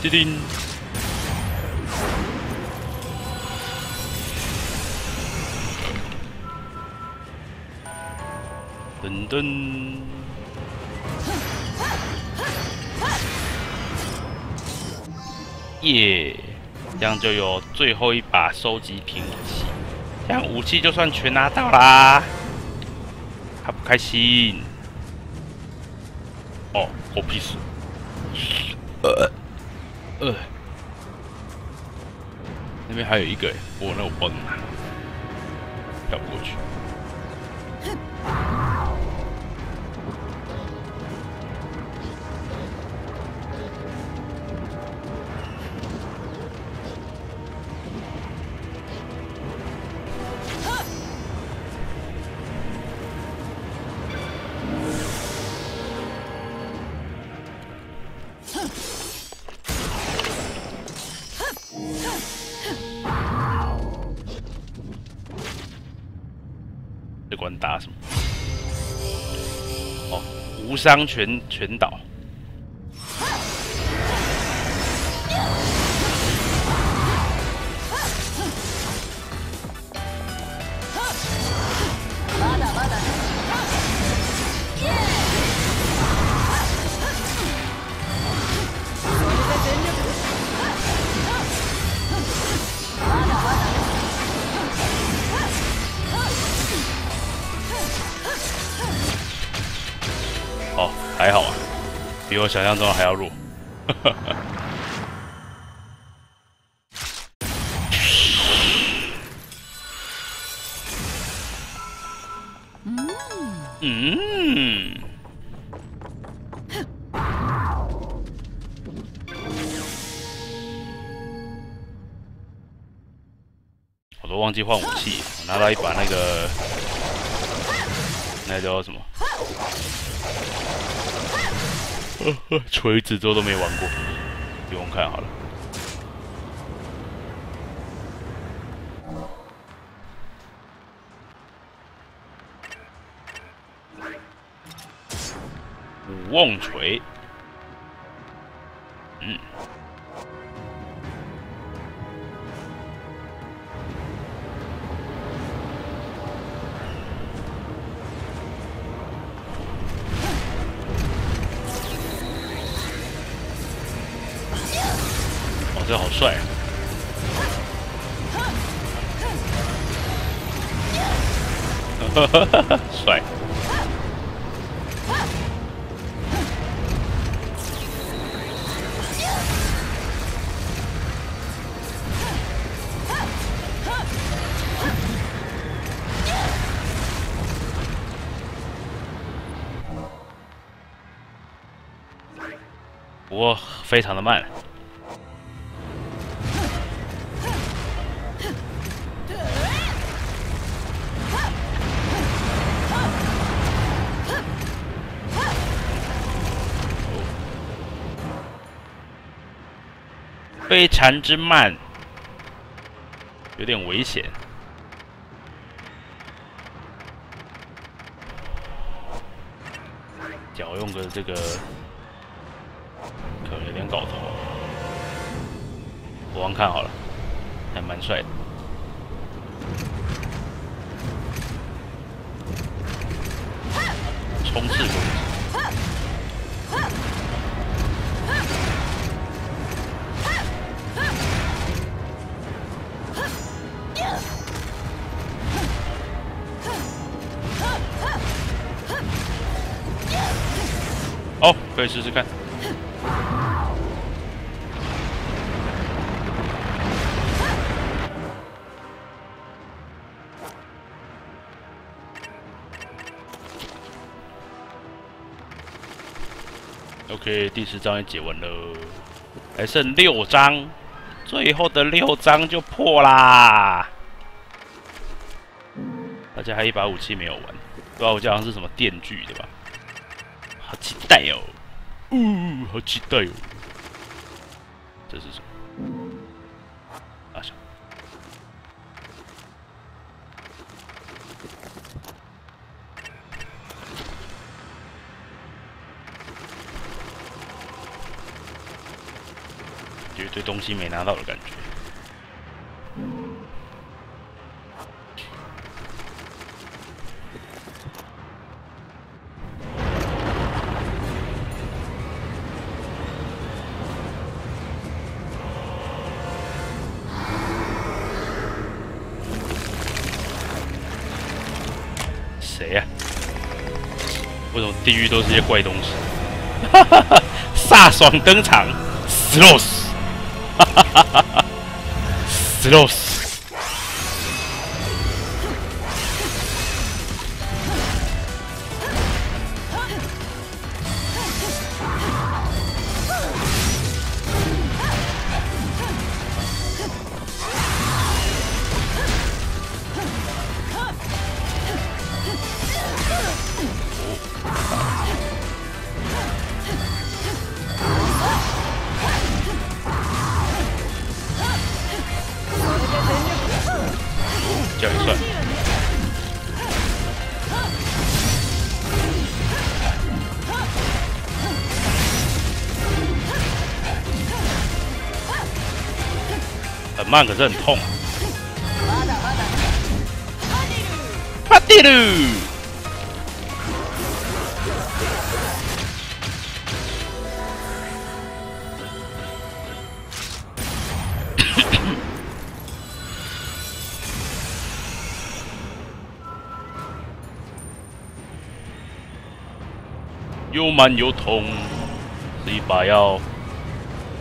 叮叮。噔噔。耶，这样就有最后一把收集品武器，这样武器就算全拿到啦。他不开心。哦，我屁事。呃呃，那边还有一个，我那我帮你拿，跳不过去。商群群岛。比我想象中的还要弱。嗯。我都忘记换武器，我拿到一把那个，那叫什么？锤子之后都没玩过，不用看好了。五瓮锤，这好帅啊！哈哈哈，帅！不过非常的慢。非常之慢，有点危险。脚用个这个，可能有点搞头。我玩看好了，还蛮帅的。冲刺攻击。可以试试看。OK，第十章也解完了，还剩六章，最后的六章就破啦！大家还一把武器没有玩，不知道我这好像是什么电锯对吧？好期待哦！呜，好期待哦！这是什么？啊什么？觉对东西没拿到的感觉。谁呀？为什么地狱都是些怪东西？哈哈哈！飒爽登场，Slows，哈哈哈哈哈，Slows。这 慢，可是很痛。帕蒂鲁。又慢又痛，是一把要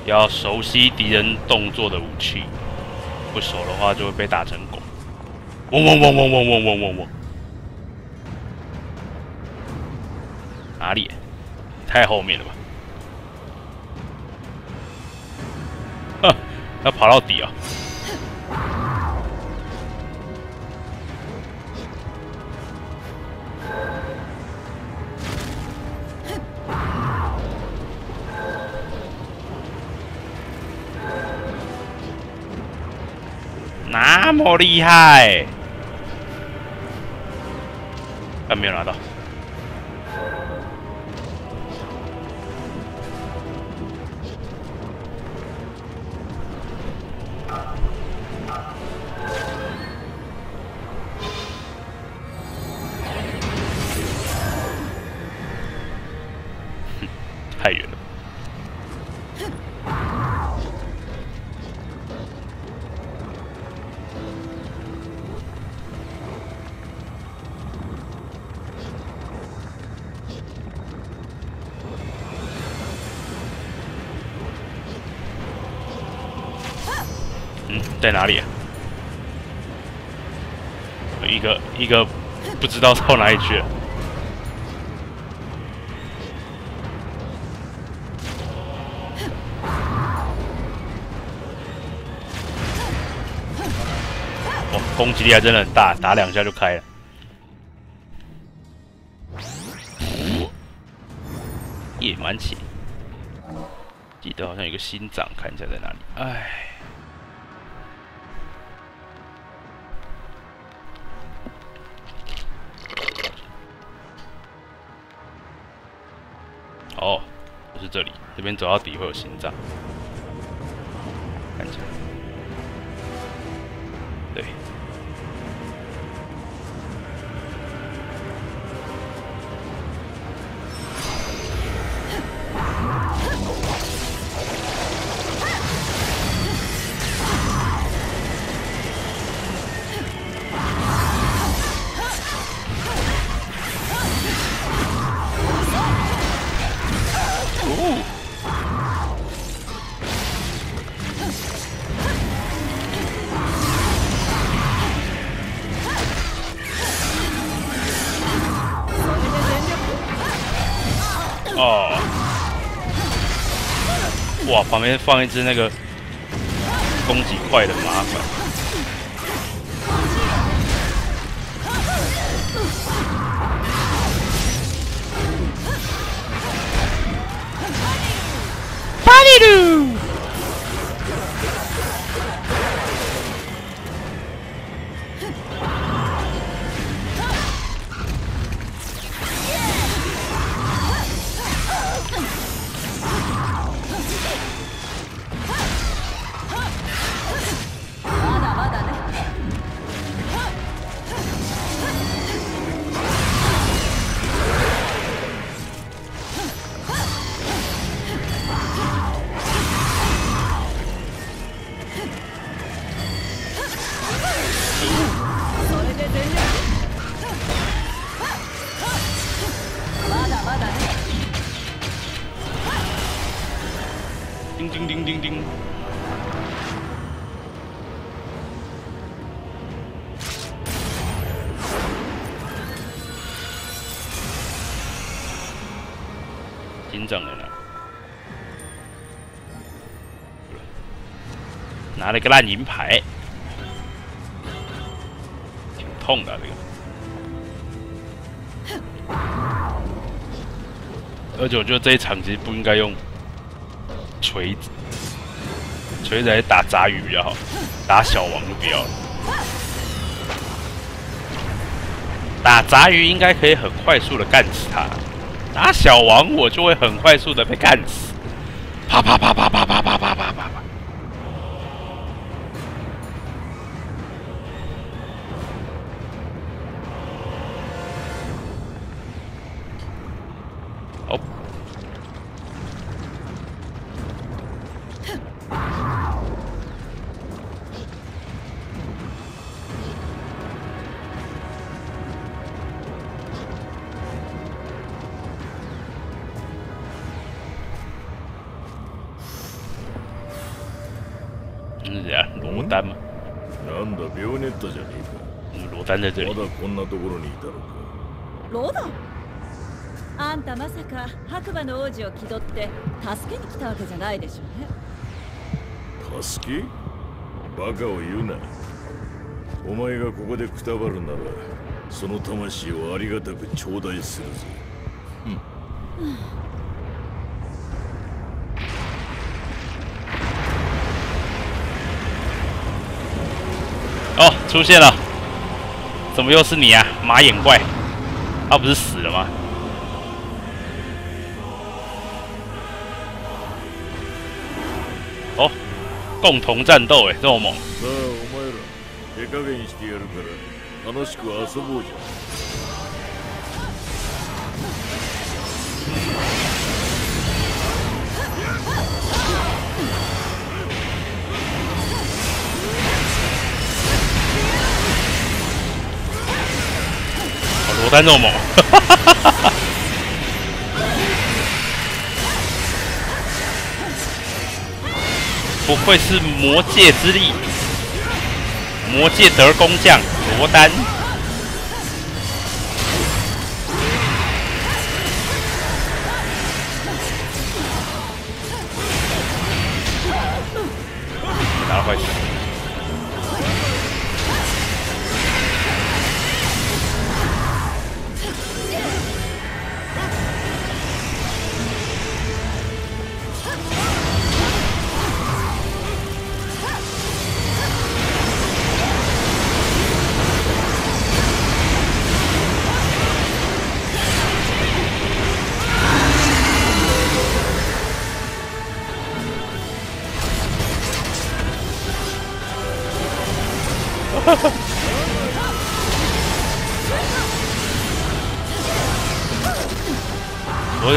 要熟悉敌人动作的武器，不熟的话就会被打成狗。嗡嗡嗡嗡嗡嗡嗡嗡嗡！哪里？太后面了吧？哼，要跑到底啊！那么厉害！还没有拿到。嗯，在哪里啊？一个一个不知道到哪里去了。哇，攻击力还真的很大，打两下就开了。野蛮起，记得好像有个心脏，看一下在哪里。哎。是这里，这边走到底会有心脏，看起来，对。哇！旁边放一只那个攻击快的麻烦。巴里鲁。紧张的啦，拿了个烂银牌，挺痛的这个。而且我觉得这一场其实不应该用锤子，锤子来打杂鱼比较好，打小王就不要了。打杂鱼应该可以很快速的干死他，打小王我就会很快速的被干死，啪啪啪。嗯，这样罗丹嘛，なんだ病ネットじゃね嗯罗丹在这えか里まだこんなところにいたのか。ロダあんたまさか白馬の王子を気取って助けに来たわけじゃないでしょうね。助け？バカを言うな。お前がここでくたばるならその魂をありがたく頂戴するぞ哦，出现了，怎么又是你啊，马眼怪？他不是死了吗？哦，共同战斗，哎，这么猛！罗丹这么猛，不愧是魔界之力，魔界德工匠罗丹。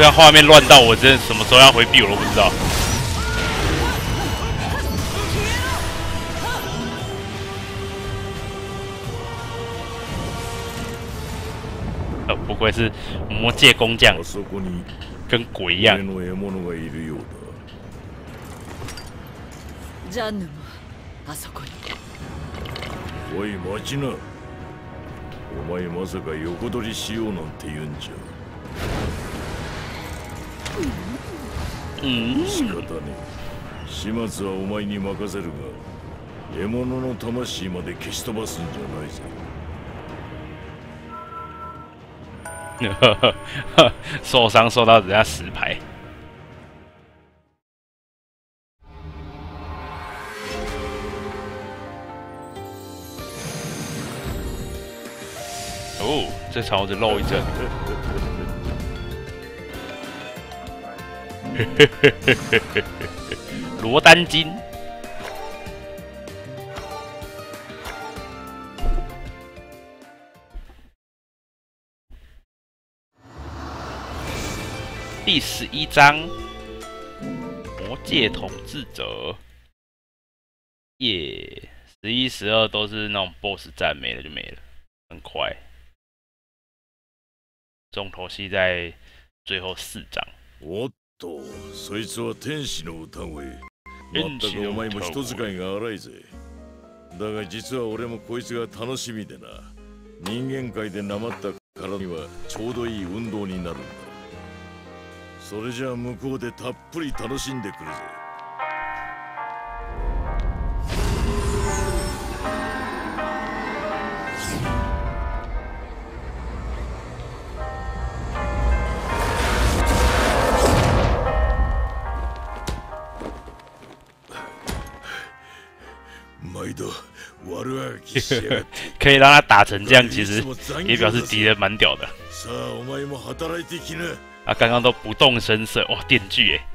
我现在画面乱到，我真的什么时候要回避我都不知道。呃，不愧是魔界工匠あ，そこに跟鬼一样俺。の獲物がいるようだジャンヌもあそこにおい待ちなお前まさか横取りしようなんて言うんじゃ嗯， 仕方ねえ始末はお前に任せるが獲物の魂まで消し飛ばすんじゃないぜ受伤受到人家十排。哦，这场我只漏一阵。罗丹金，第十一章魔界统治者。耶，十一、十二都是那种 BOSS 战，没了就没了，很快。重头戏在最后四章。我とそいつは天使の歌声。全くお前も人使いが荒いぜ。だが実は俺もこいつが楽しみでな。人間界でなまった体にはちょうどいい運動になるんだ。それじゃあ向こうでたっぷり楽しんでくるぜ可以让他打成这样，其实也表示敌人蛮屌的。さあお前も働いてきな啊，刚刚都不动声色，哇，电锯哎，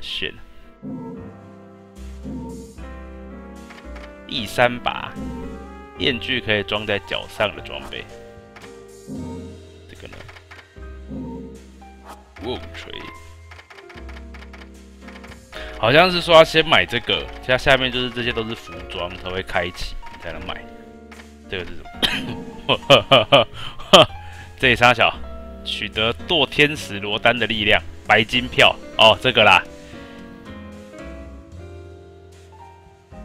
选第三把电锯可以装在脚上的装备，这个呢，瓮锤， 好像是说要先买这个，它下面就是这些都是服装才会开启，才能买。这个是什么？这里沙小。取得堕天使罗丹的力量，白金票哦，这个啦，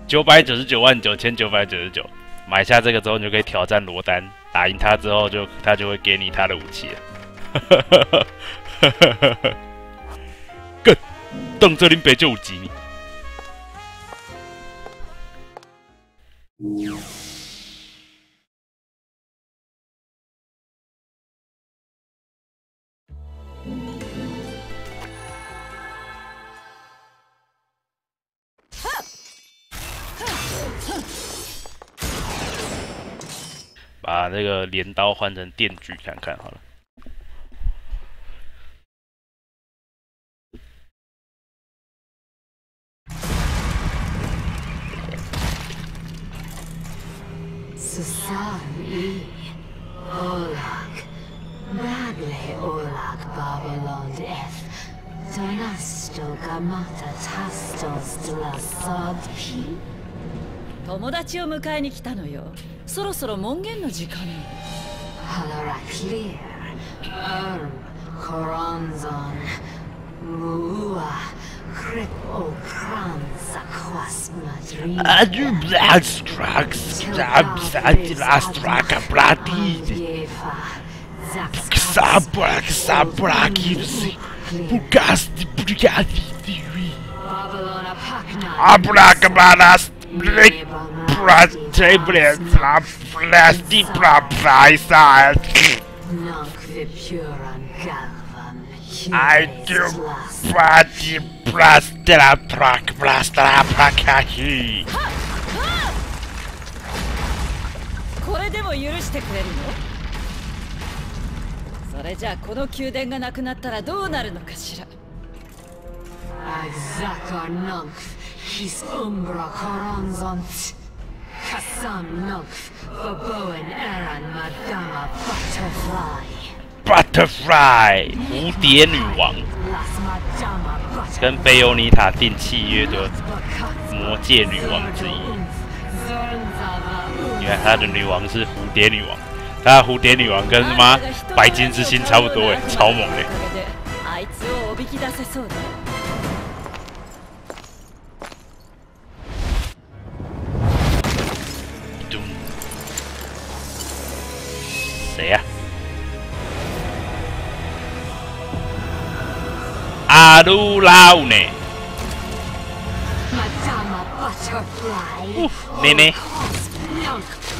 九百九十九万九千九百九十九，买下这个之后，你就可以挑战罗丹，打赢他之后，就他就会给你他的武器了。更动这林北就五级。把那个镰刀换成电锯看看好了。友達を迎えに来たのよ。そろそろ門限の時間 Brat, Tablets, La Plasti, Bra, Price, Nunc Vipuran Galvan. I do Brati, Plastera, Prac, Plastera, Pracahi. これでも許してくれるのそれじゃあこの宮殿がなくなったらどうなるのかしら Zakar Nunc, his Umbra Butterfly，蝴蝶女王，跟贝欧尼塔定契约的魔界女王之一。原来她的女王是蝴蝶女王，她蝴蝶女王跟什么？白金之星差不多哎，超猛哎！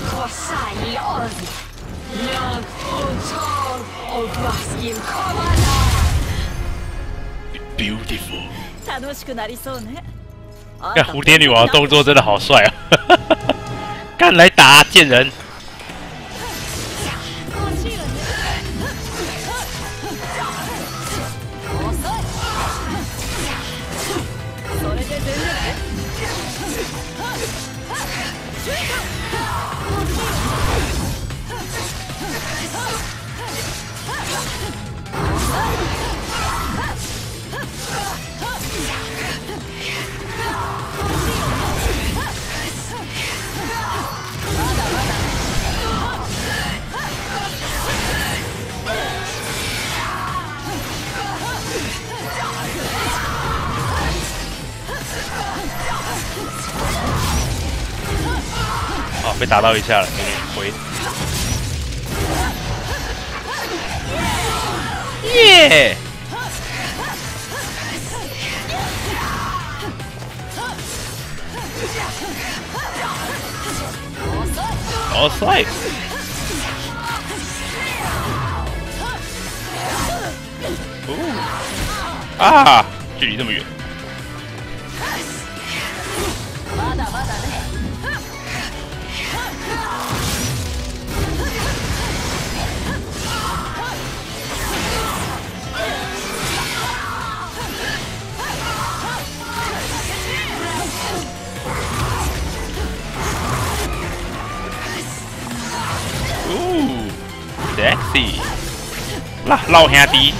Korsai Oz. Nunc Untol Obaskim Komala. beautiful。楽しくなりそうねあん看た蝴蝶女王的动作真的好帅啊！看来打、啊、贱人。 被打到一下了，有点回。耶！好帅！哦，啊，距离这么远。sexy là lau hè tí.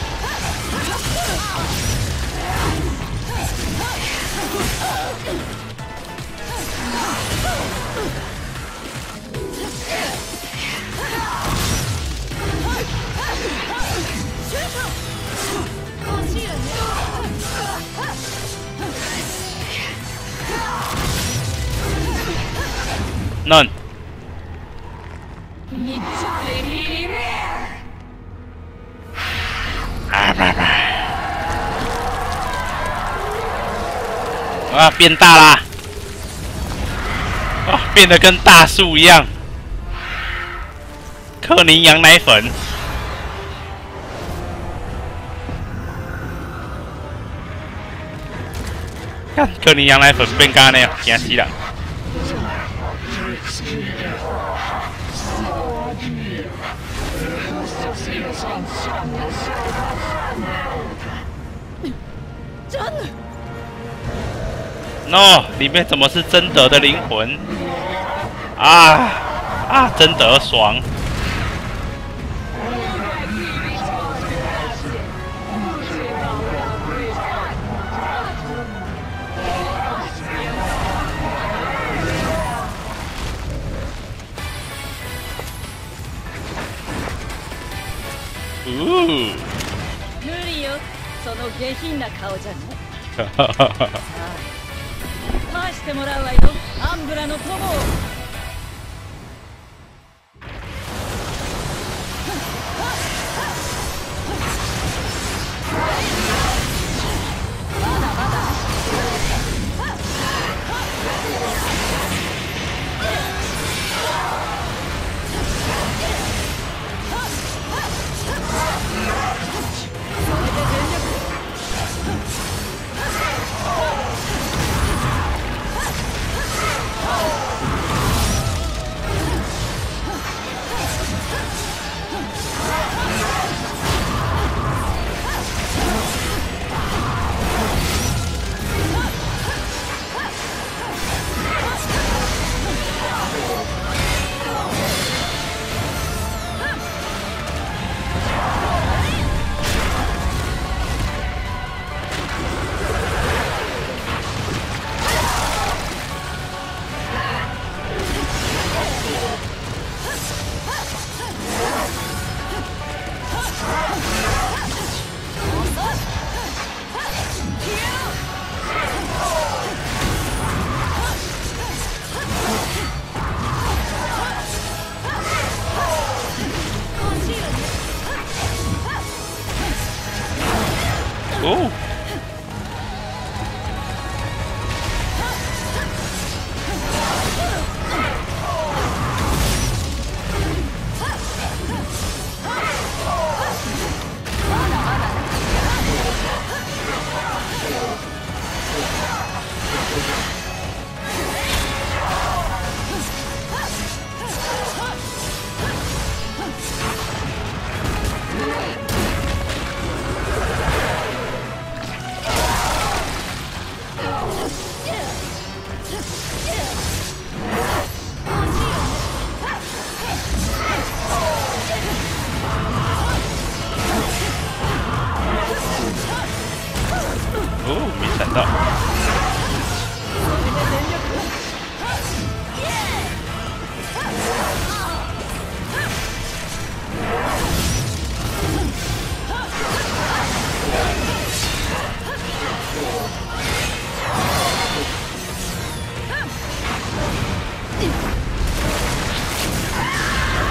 啊，变大啦！啊，变得跟大树一样。克林羊奶粉。看克林羊奶粉变刚刚那样，惊死了！no，里面怎么是贞德的灵魂？啊啊，贞德爽！呜，無理よその下品な顔じゃね 返してもらうわよ。アンブラの友を。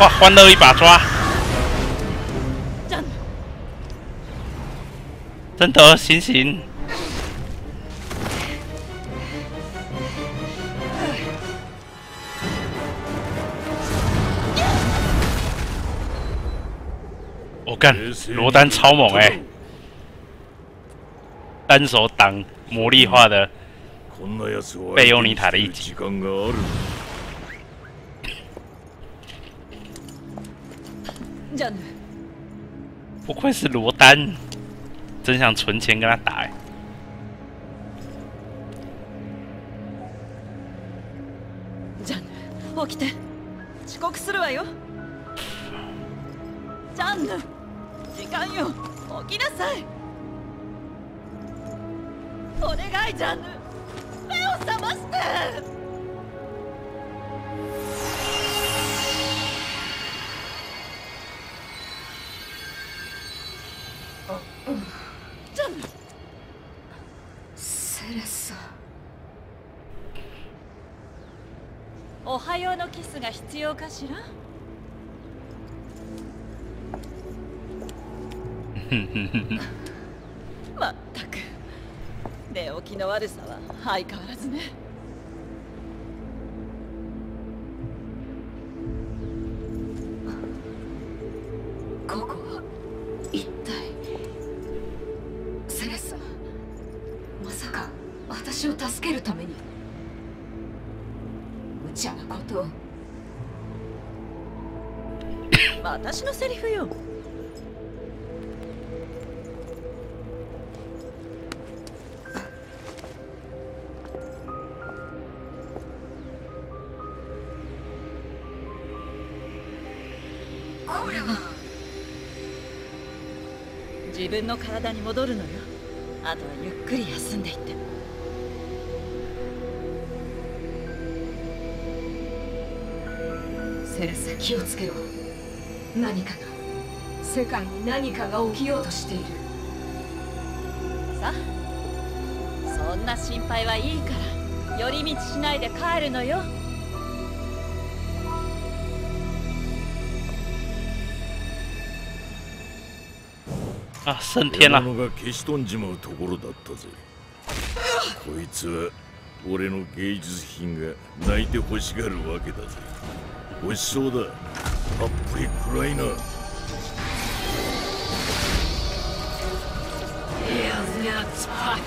哇，欢乐一把抓，ジャンヌ真的醒醒！我干，罗丹超猛哎、单手挡魔力化的，こんな奴を贝欧尼塔的一時 ジャンヌ不愧是罗丹，真想存钱跟他打哎、ジャンヌ起きて。遅刻するわよ。ジャンヌ時間よ。起きなさい。お願いジャンヌ目を覚ましてセレサおはようのキスが必要かしら？まったく。寝起きの悪さは相変わらずねこれは自分の体に戻るのよ。あとはゆっくり休んでいって。セレサ気をつけろ。何かが世界に何かが起きようとしている。さあそんな心配はいいから寄り道しないで帰るのよ。あ升天了が消し飛んじまうところだったぜ。こいつは俺の芸術品が泣いて欲しがるわけだぜ。欲しそうだ。たっぷり暗いな。Here's not spot.